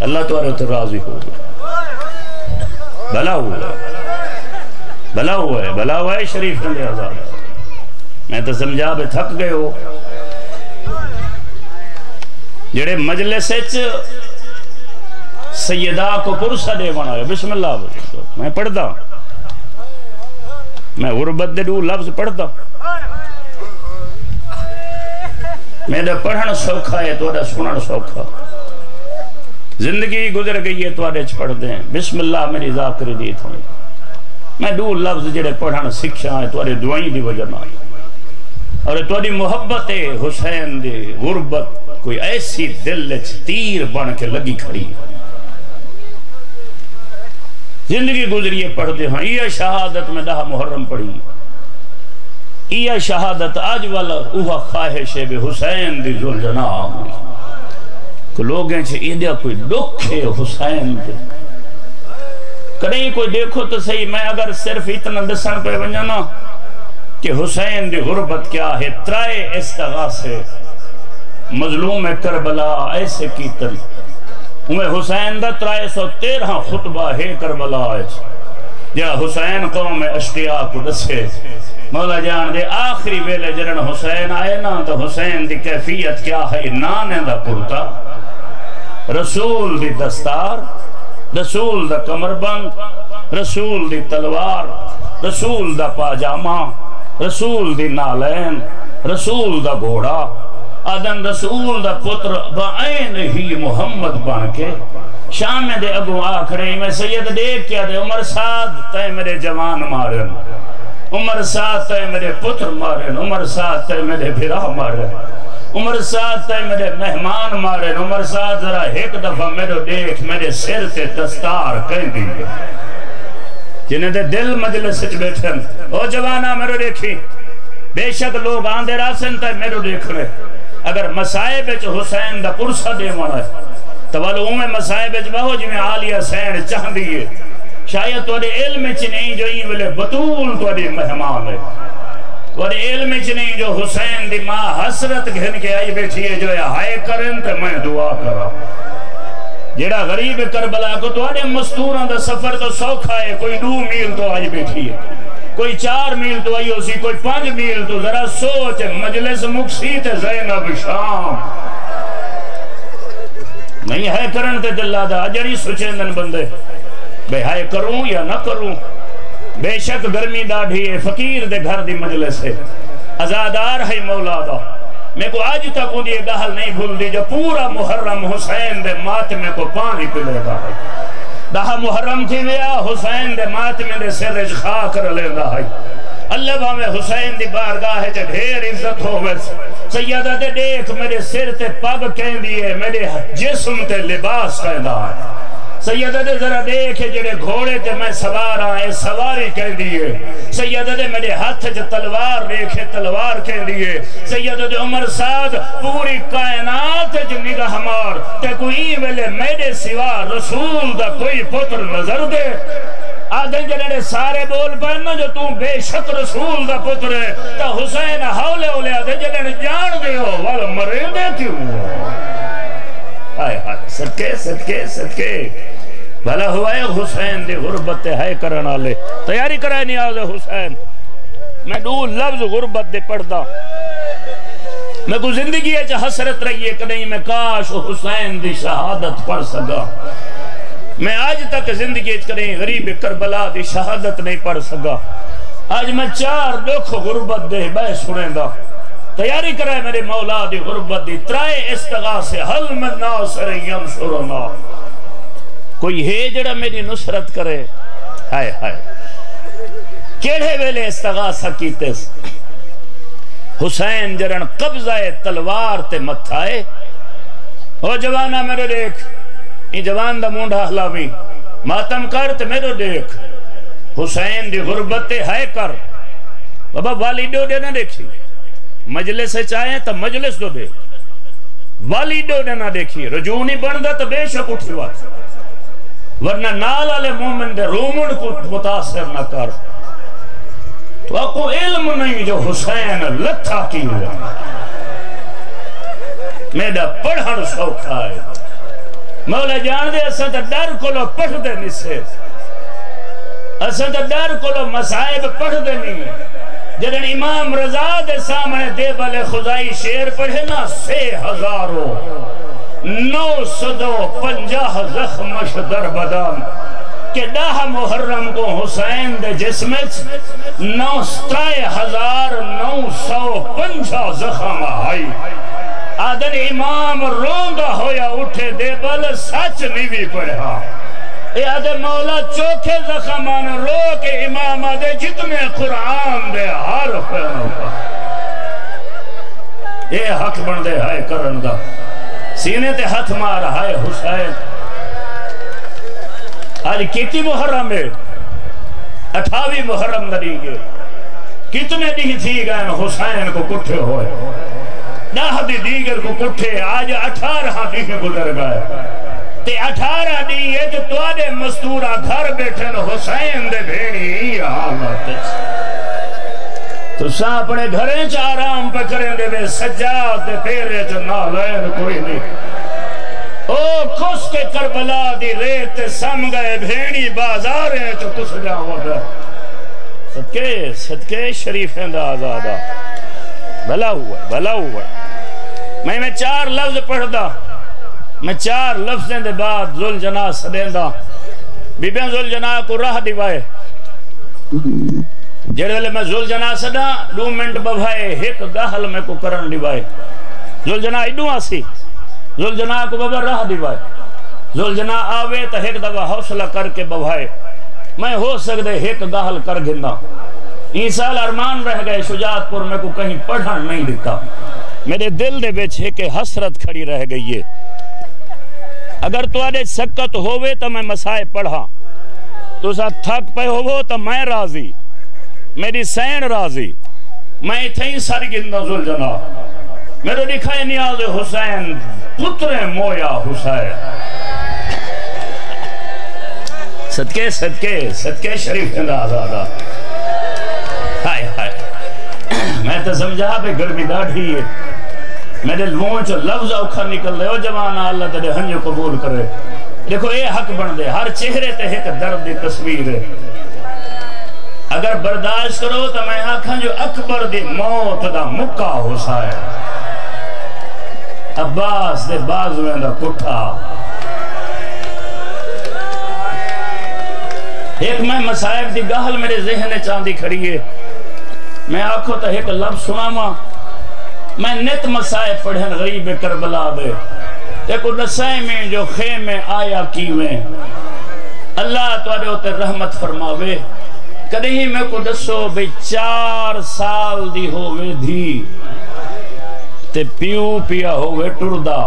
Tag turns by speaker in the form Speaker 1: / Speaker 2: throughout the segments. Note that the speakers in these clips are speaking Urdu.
Speaker 1: اللہ تو ارے راضی ہو گئے۔ بھلا ہوا۔ ہے بھلا ہوا ہے۔ بھلا ہوا ہے شریف نے آزاد۔ میں تو سمجھا بے تھک گئے ہو۔ جڑے مجلس سیدہ کو پرسہ دے بنا ہے۔ بسم اللہ۔ میں پڑھتا۔ میں غربت دے دو لفظ پڑھتا۔ میرا پڑھن سوکھا ہے تو سنن سوکھا۔ زندگی گزر گئی ہے تو پڑھ دیں۔ بسم اللہ میری ذاکر دی تھا۔ میں دو لفظ جڑے پڑھن سکھا ہے تو دعائیں دی وجہ نہ اور تو محبت حسین دی غربت۔ کوئی ایسی دل تیر بن کے لگی کھڑی زندگی گزریے پڑھ دے ہاں یہ شہادت میں دہا محرم پڑھی۔ یہ شہادت آج والا اوہ خواہش بے حسین دی ذل جناب کہ لوگیں چھے ایدیا کوئی دکھے حسین دے کریں کوئی دیکھو تو صحیح، میں اگر صرف اتنا دسن پہ ونجانا کہ حسین دی غربت کیا ہے، ترائے استغاثے۔ مظلوم کربلا، ایسے کی کیتن۔ ہمیں حسین دا ترائے سو تیرہ خطبہ ہے کربلا ایسے جا حسین قوم اشتیاء کو دسے۔ مولا جان دے آخری ویلے جرن حسین آئے نا، تو حسین دی کیفیت کیا ہے؟ نانے دا پورتا۔ رسول دی دستار، رسول دا کمر بند رسول دی تلوار، رسول دا پاجامہ، رسول دی نالین، رسول دا گھوڑا آدم رسول دا پتر بائن ہی محمد بان کے شام دے اگو آکھڑے میں سید دیکھ کیا دے، عمر ساتھ تے میرے جوان مارن، عمر ساتھ تے میرے پتر مارن، عمر ساتھ تے میرے بھرا مارن۔ عمر ساتھ تے میرے مہمان مارن عمر ساتھ ذرا ایک دفعہ میرے دیکھ، میرے سر تے دستار کہیں دیئے جنہیں دے دل مجلس سچ بیٹھن او جوانا میرے دیکھی بے شک لوگ آندے راسن تے میرے دیکھ رہے اگر مسائب حسین دا پرسہ دے مانا ہے، تو والو اومے مسائب بہو جی میں آلیہ سین چاہ دیئے شاید تو علم چ نہیں جو این ولے بطول تو مہمان ہے۔ تو دے علم چ نہیں جو حسین دی ماں حسرت گھن کے آئی بیٹھی ہے، جو ہائے کرن تے میں دعا کرا۔ جیڑا غریب کربلا کو تو دے مستوران دا سفر تو سوکھا ہے، کوئی دو میل تو آئی بیٹھی ہے۔ کوئی چار میل تو آئی اسی کوئی پانچ میل تو۔ ذرا سوچ، مجلس مکسیت زینب شام۔ نہیں ہے کرن تے دلہ دا اجری سچیندن بندے، بے ہائے کروں یا نہ کروں۔ بے شک گرمی ڈاڑھی ہے، فقیر دے گھر دی مجلس ہے۔ ازادار ہے مولا دا۔ میں کو آج تک ان یہ گہل نہیں بھول دی جو پورا محرم حسین دے ماتمے کو پانی پلے گا۔ ہے دہا محرم تھی ویا، حسین دے ماتمے دے سرج خاک رلے گا ہے۔ اللہ بہمیں حسین دی بارگاہ ہے ڈھیر عزت ہو بس سیدہ دے دیکھ میرے سر تے پگ کہیں دیئے میرے جسم تے لباس کہیں دا ہے۔ سیدہ دے ذرا دیکھے جڑے گھوڑے تے میں سوار آئے سواری کہہ دیئے۔ سیدہ دے میرے ہاتھ جو تلوار دیکھے تلوار کہہ دیئے۔ سیدہ دے عمر ساد پوری کائنات جو نگاہ ہمار تے کوئی ملے میرے سوا رسول دا کوئی پتر نظر دے۔ آدھے جنہے سارے بول پہننا جو تم بے شک رسول دا پتر ہے، تا حسین حولے اولے آدھے جنہے جان دے ہو والا مرے دے کیوں؟ آئے آئے، صدقے صدقے صدقے۔ بھلا ہوا ہے حسین دی غربت ہے کرنا لے تیاری کرائے نہیں آدھے حسین۔ میں دو لفظ غربت دے پڑھ دا میں کو زندگی ہے چاہ حسرت رہی ہے کہ نہیں، میں کاش حسین دی شہادت پڑھ سکا۔ میں آج تک زندگی کریں غریب کربلا دی شہادت نہیں پڑھ سکا۔ آج میں چار دکھ غربت دے بے سنے دا۔ تیاری کرے میرے مولا دی غربت دی۔ ترائے استغاث حل من ناصر ینصرنا کوئی ہے جڑا میری نصرت کرے؟ ہائے ہائے۔ کیڑے ویلے استغاثہ کیتے؟ حسین جرن قبضہ تلوار تے متھائے او جوانا میرے دیکھ، این جوان دا مونڈا حلاوی ماتم کر تے میرے دیکھ۔ حسین دی غربت ہے کر۔ بابا والی والیڈو دے نہ دیکھی۔ مجلس سے چاہیں تو مجلس دو دے۔ والی والیڈو دے نہ دیکھی۔ رجوع نہیں بندہ تو بے شک اٹھی وات۔ ورنہ نال آلے مومن دے رومن کو متاثر نہ کر۔ تو آپ کو علم نہیں جو حسین لتھا کی ہوا میرا پڑھن سوکھا ہے۔ مولا جان دے، اساں تے ڈر کولو پڑھ دے نہیں نسے اساں تے ڈر کولو مسائب پڑھ دے نہیں۔ جدن امام رضا دے سامنے دے بلے خدائی شیر پڑھے نا، سے ہزارو نو سدو پنجاہ زخمش در بدن، کہ ڈاہ محرم کو حسین دے جسمت نو ستائے ہزار نو سو پنجاہ زخم آئی۔ آدن امام رونگا ہویا اٹھے دے بل سچ نیوی پڑھا ہاں۔ اے آدھے مولا چوکھے زخمان رو کے امام آدھے جتنے قرآن دے حرف اے حق بن دے ہائے کرن دا۔ سینے تے ہتھ مار، ہائے حسین۔ آج کیتی محرم ہے؟ اٹھاوی محرم نری گے کتنے دی تھی گئے حسین کو کٹھے ہوئے۔ دہ دی دیگر کو کٹھے، آج اٹھارہ دیگر گزر گئے۔ تے اٹھارہ دی ہے جو تو آدھے مستورہ گھر بیٹھن حسین دے بھیڑی ہی حالت تو سا اپنے گھریں چا آرام پہ کریں دے بے سجاد دے پیرے چا نالین کوئی نہیں۔ او کس کے کربلا دی ریت سم گئے بھیڑی بازاریں چا کس جاؤں دا صدقے صدقے شریف ہیں دا آزادہ۔ بھلا ہوا بھلا ہوا میں میں چار لفظ پڑھ دا میں چار لفظیں دے بعد ذل جناح سدین دا بی بیان ذل جناح کو راہ دیوائے جڑے والے میں ذل جناح سدا دو منٹ ببھائے ایک گاہل میں کو کرن دیوائے ذل جناح ایڈو آسی ذل جناح کو ببھا راہ دیوائے ذل جناح آوے تا ایک دفعہ حوصلہ کر کے ببھائے میں ہو سکتے ایک گاہل کر گھندا۔ این سال ارمان رہ گئے، شجاعت پر میں کو کہیں پڑھن نہیں دیتا میرے دل دے بیچے کہ حسرت کھڑی رہ گئی ہے۔ اگر تو آدھے سکت ہوئے تو میں مسائے پڑھا تو سا تھک پہ ہوئے تو میں راضی۔ میری سین راضی۔ میں اتھیں سر گندہ ذل جنا میرے لکھائے نیاز حسین، پتر مویا حسین۔ صدقے صدقے صدقے شریف اندہ آزادہ ہائے ہائے۔ میں تو سمجھا پہ گرمی ڈاڑھی ہے۔ میرے لون چو لفظ اوکھا نکل دے او جوانا اللہ تیرے ہنجو قبول کرے۔ دیکھو، اے حق بن دے۔ ہر چہرے تے ایک درد دی تصویر ہے۔ اگر برداشت کرو تو میں آکھاں جو اکبر دی موت دا مکہ ہو سائے عباس دے بازویں دا کٹھا ایک میں مسائب دی گاہل میرے ذہن چاندی کھڑی ہے۔ میں آکھو تا ایک لفظ سنا ماں میں نت مسائے پڑھن غریب کربلا دے۔ دیکھو نسائے میں جو خیم آیا کیویں۔ اللہ توڑے ہوتے رحمت فرماوے۔ کدھی ہی میں کو دسو بے چار سال دی ہوئے دھی تے پیو پیا ہوئے ٹردہ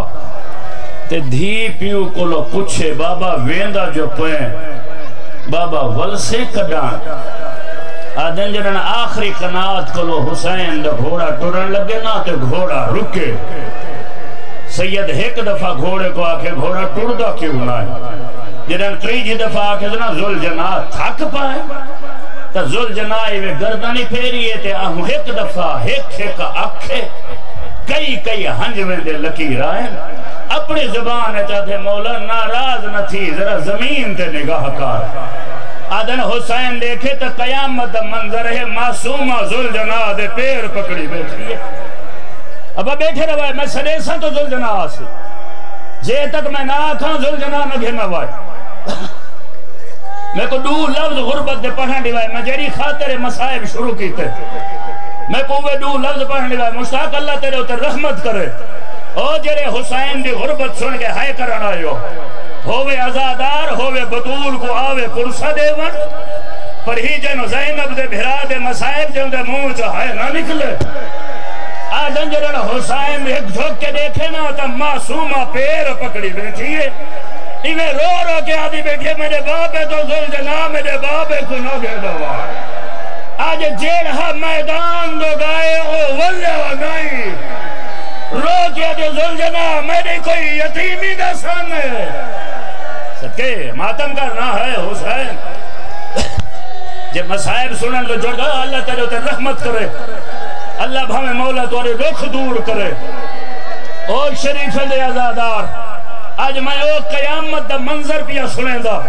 Speaker 1: تے دھی پیو کو لو پوچھے بابا ویندہ جو پویں بابا ولسے کڈان آدن جنن آخری قناعت کلو حسین دا گھوڑا ٹرن لگے نا تے گھوڑا رکے سید ایک دفعہ گھوڑے کو آکے گھوڑا ٹر دا کیوں نہ ہے جنن تریجی دفعہ آکے نا زل جنا تھک پائے تا زل جنائی میں گردنی پھیریے تے آہوں ایک دفعہ ایک ایک آکھے۔ کئی کئی ہنجویں دے لکی رائے۔ اپنی زبان ہے چاہتے مولا ناراض نہ تھی، ذرا زمین تے نگاہ کار آدن حسین دیکھے تو قیامت منظر ہے معصومہ ذل جنا دے پیر پکڑی بیٹھی ہے۔ ابا بیٹھے روائے میں سڑے سا تو ذل جنا آسی جے تک میں نہ آکھاں، ذل جنا نہ گھنا وائے میں کو دو لفظ غربت دے پڑھن دیوائے میں جیری خاطر مسائب شروع کی تے میں کو وہ دو لفظ پڑھن دیوائے مشتاق اللہ تیرے ہوتے رحمت کرے۔ او جیرے حسین دی غربت سن کے ہائے کرنا آئیو ہووے ازادار ہووے بطول کو آوے پرسا دے ون پر ہی جنو زینب دے بھرا دے مسائب جن دے موں چاہے نہ نکلے۔ آدن جنن حسین ایک جھوک کے دیکھے نا تا معصومہ پیر پکڑی بیٹھی ہے۔ انہیں رو رو کے آدھی بیٹھے میرے باپے تو ذل جنا میرے باپے کو نہ گے دوا آج جیڑھا میدان دو گائے او ولے و گائی رو کے آدھی ذل جنا میرے کوئی یتیمی دا سامنے صدقے، ماتم کرنا ہے حسین. جب مسائب سنن تو جڑ گا، اللہ تیرے ہوتے رحمت کرے. اللہ بھامے مولا توڑے رخ دور کرے. اور شریف دے ازادار آج میں او قیامت دا منظر پیا سنے دا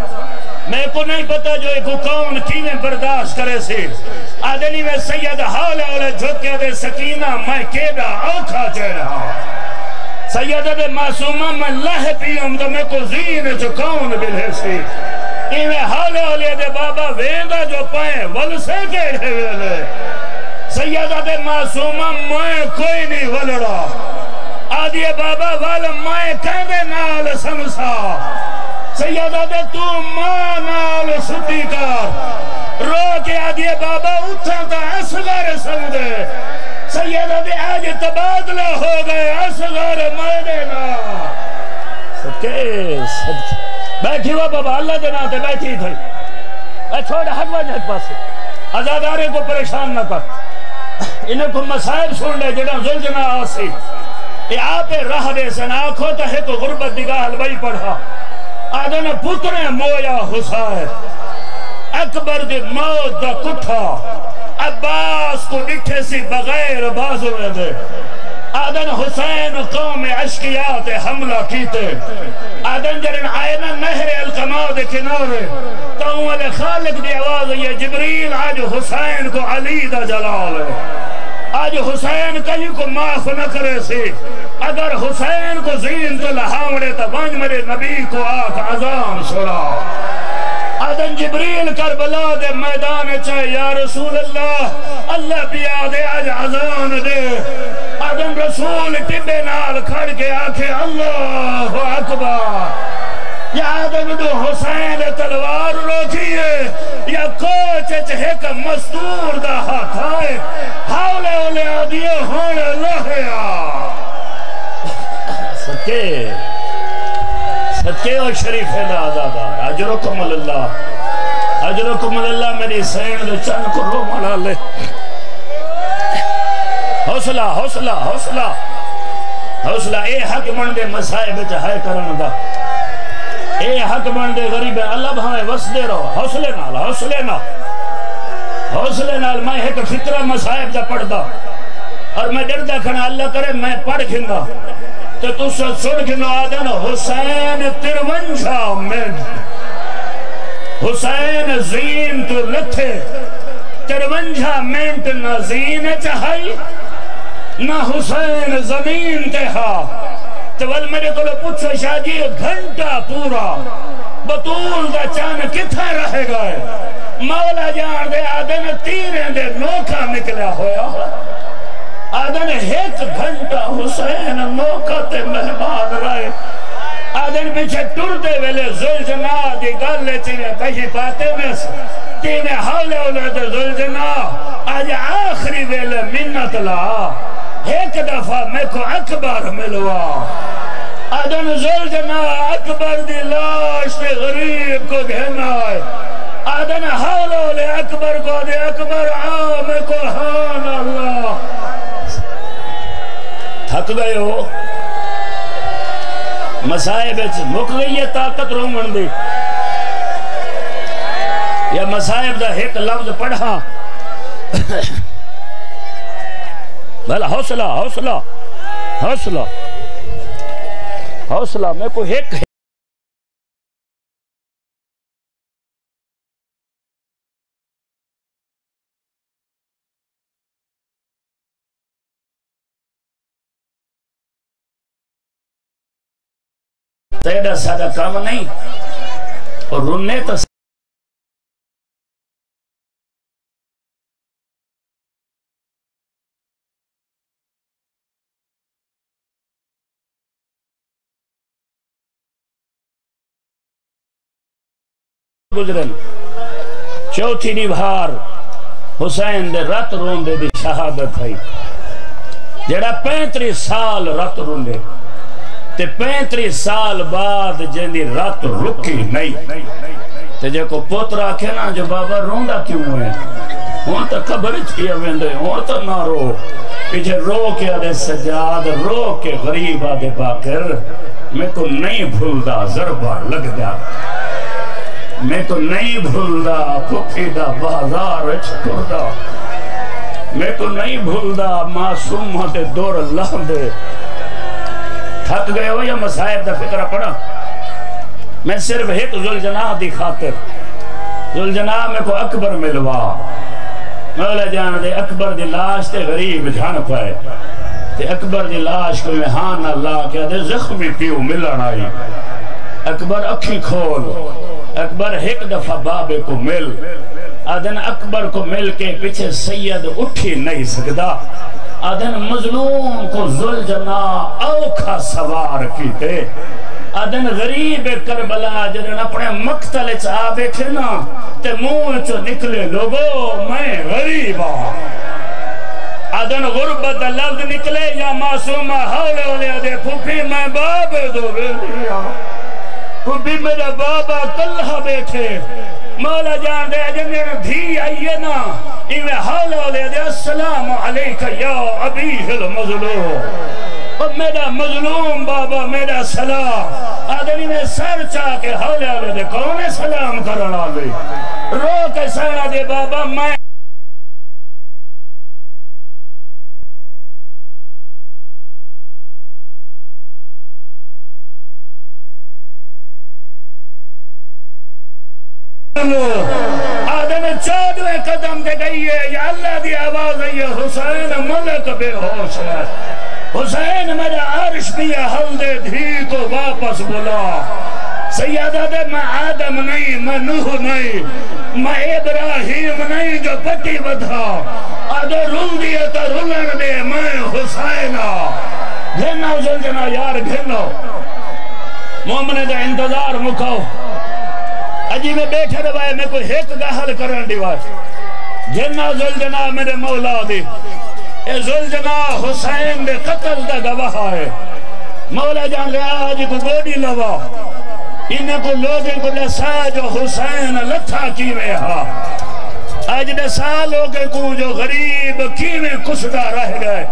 Speaker 1: میں کو نہیں پتا جو ایک کون کیویں برداشت کرے سے آدنی میں سید حال اولے جھکے دے سکینہ میں کیڑا اوکھا چہ رہا ہاں۔ سید دے معصومہ میں لہ پیوں تو میں کو زین جو کون بلے سے ایویں حال اولے دے بابا ویندہ جو پائیں ول سے کیڑے ویلے۔ سیدہ دے معصومہ میں کوئی نہیں ولڑا۔ آدھیے بابا والا میں کہنے نال سمسا۔ سیدہ دے تو ماں نال ستی کر رو کے آدھیے بابا اٹھا تا اصغر سمدے سیدہ دے آج تبادلہ ہو گئے اصغر مینے نا سکے سکے۔ بیٹھی ہوا بابا، اللہ دے ناتے بیٹھی تھی۔ اے چھوڑ ہٹ وجہ پاس ازادارے کو پریشان نہ کر۔ انہیں کو مسائب سن لے جڑا زلجنہ آسی۔ آپ رہ دے سن آنکھوں تا ہے تو غربت نگاہ البائی پڑھا۔ آدھن پتر مویا حسائر اکبر دے موت دا کٹھا۔ عباس کو ڈٹھے سی بغیر بازو میں دے۔ آدن حسین قوم عشقیات حملہ کیتے۔ آدن جرن آئینہ نہر القماء دے کنارے۔ تاؤں خالق دی آواز یہ جبریل آج حسین کو علی دا جلال ہے۔ آج حسین کہیں کو معاف نہ کرے سے اگر حسین کو زین تو لہاوڑے تا بانج میرے نبی کو آکھ عذام سڑا آدن جبریل کربلا دے میدان چاہے یا رسول اللہ اللہ بیا دے آج عذان دے۔ آدن رسول ٹبے نال کھڑ کے آکھے، اللہ اکبر۔ یا آدم دو حسین تلوار روکیے یا کوچ چہک مستور دا ہاتھ آئے۔ حولے اولے آدھیے ہونے لہیا سکے سکے و شریف دا آزادار۔ عجرکم اللہ۔ عجرکم اللہ، میری سین دے چند کو رو ملا لے۔ حوصلہ حوصلہ حوصلہ۔ حوصلہ، اے حق من دے مسائب چاہے کرن دا۔ اے حق من دے غریب اللہ بھائیں وس دے رہو، حوصلے نال حوصلے نال۔ حوصلے نال میں ایک فطرہ مسائب دا پڑھ دا اور میں ڈر دا کھنا اللہ کرے میں پڑھ کھنگا تو تو سن کھنو آدن حسین ترونجا میں۔ حسین زین تو لتھے ترونجا منٹ نہ زین چاہائی، نہ حسین زمین تے ہا۔ تو ول میرے کو لے پوچھو شاہ جی گھنٹا پورا۔ بطول دا چان کتھا رہے گئے مولا جان دے آدن تیریں دے نوکا نکلا ہویا۔ آدن ایک گھنٹا حسین نوکا تے مہمان رہے۔ آدن پیچھے ٹر دے ویلے زلجنا دی گلے چیوے پہی پاتے میں سے۔ تیوے حولے اولے دے زلجنا آج آخری ویلے منت لا۔ ایک دفعہ میں کو اکبر ملوا۔ آدم زلجنا اکبر دی لاش تے غریب کو گھنا ہے۔ آدم حولو لے اکبر کو دے۔ اکبر عام کو حان اللہ۔ تھک گئے ہو۔ مسائب مک گئی ہے طاقت رومن دی۔ یا مسائب دا ایک لفظ پڑھا بھلا حوصلہ حوصلہ حوصلہ حوصلہ، میں کو ایک تیرا سادہ کام نہیں اور رننے تو گزرن۔ چوتھی نبھار حسین دے رت رون دے دی شہادت ہے جڑا پینتری سال رت رون دے تے پینتری سال بعد جندی رت رکی نہیں۔ تے جے کو پوت راکھے نا جو بابا روندا کیوں ہے؟ ہون تا قبر چھئی ویندے ہون تا نہ رو۔ پیچھے رو کے آدھے سجاد، رو کے غریب آدھے باکر میں کو نہیں بھولدا، ضربہ لگ جا میں تو نہیں بھولدا پھپھی دا بازار چھکڑدا میں تو نہیں بھولدا معصوم ہوتے دور اللہ دے۔ تھک گئے ہو یا مسائب دا فکرہ پڑا میں صرف ایک ذوالجناح دی خاطر، ذوالجناح میں کو اکبر ملوا۔ مولا جان دے، اکبر دی لاش تے غریب جھان پائے۔ تے اکبر دی لاش کو میں ہاں اللہ کیا دے زخمی پیو ملن آئی۔ اکبر اکھی کھول۔ اکبر ایک دفعہ بابے کو مل آدن اکبر کو مل کے پیچھے سید اٹھی نہیں سکتا۔ آدن مظلوم کو ذل جنا اوکھا سوار کیتے۔ آدن غریب کربلا جنن اپنے مقتل چاہ بیٹھے نا، تے منہ چو نکلے، لوگو، میں غریب ہوں آدن غربت لفظ نکلے یا معصومہ حولے ہولے دے پھوپی میں بابے دو بیٹھے پھوپی میرا بابا کلہ بیٹھے۔ مولا جان دے جنگن دھی آئیے نا ایوے حولے ہولے دے، السلام علیکہ یا عبیہ المظلوم۔ اور میرا مظلوم بابا، میرا سلام۔ آدمی میں سر چاہ کے حولے ہولے دے کونے سلام کرنا لے رو کے سارا دے بابا، میں آدم چودوے قدم دے گئی ہے، یا اللہ دی آواز ہے یہ حسین ملک بے ہوش ہے۔ حسین میرا عرش بھی حل دے، دھی کو واپس بلا۔ سیادہ دے، میں آدم نہیں، میں نوح نہیں، میں ابراہیم نہیں جو پٹی بدھا آدھے رل دیئے تو رلن دے، میں حسینہ گھنو زلجنہ یار گھنو مومن دا انتظار مکھو اجی میں بیٹھے روائے میں کوئی ایک گاہل کرن دیوار جنہ زلجنہ میرے مولا دی۔ اے زلجنہ حسین دے قتل دا گواہ ہے۔ مولا جان لے آج کو گوڑی لوا۔ انہیں کو لوگیں کو لسا جو حسین لتھا کی میں ہا۔ آج دے سا لوگیں کو جو غریب کی میں کسدہ رہ گئے۔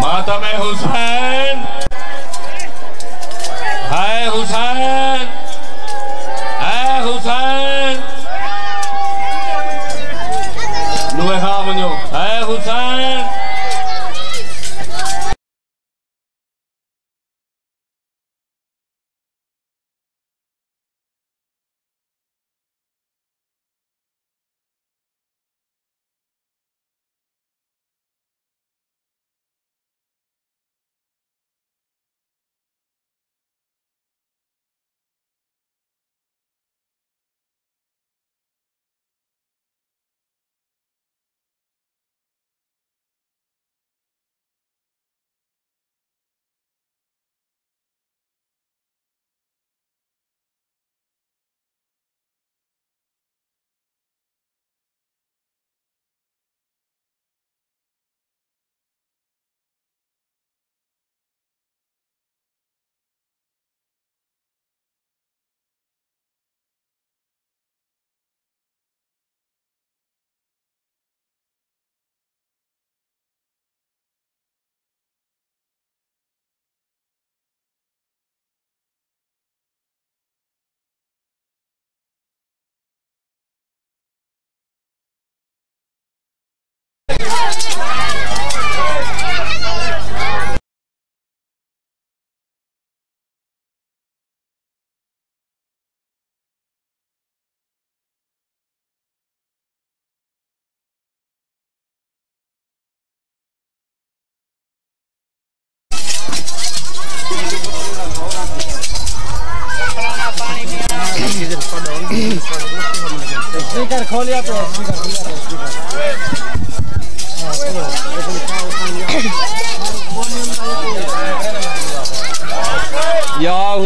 Speaker 2: ماتم حسین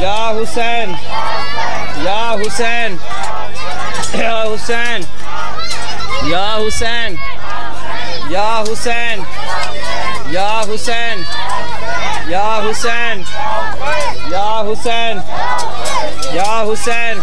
Speaker 2: یا حسین یا حسین یا حسین یا حسین یا حسین یا حسین یا حسین یا حسین یا حسین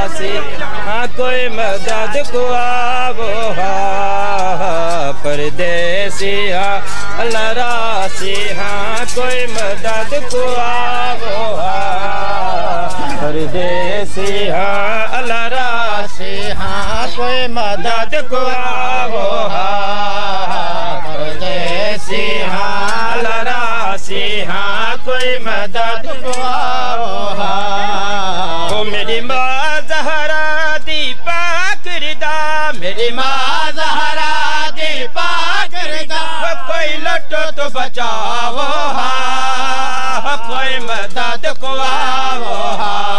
Speaker 2: پردیسی ہاں کوئی مدد کو آبوہا پردیسی ہاں اللہ راسی ہاں کوئی مدد کو آبوہا پردیسی ہاں اللہ راسی ہاں کوئی مدد کو آبوہا پردیسی ہاں اللہ راسی ہاں کوئی مدد کو آبوہا او فاطمہ زہرا کوئی لٹو تو بچاو ہا۔ کوئی مدد کو آو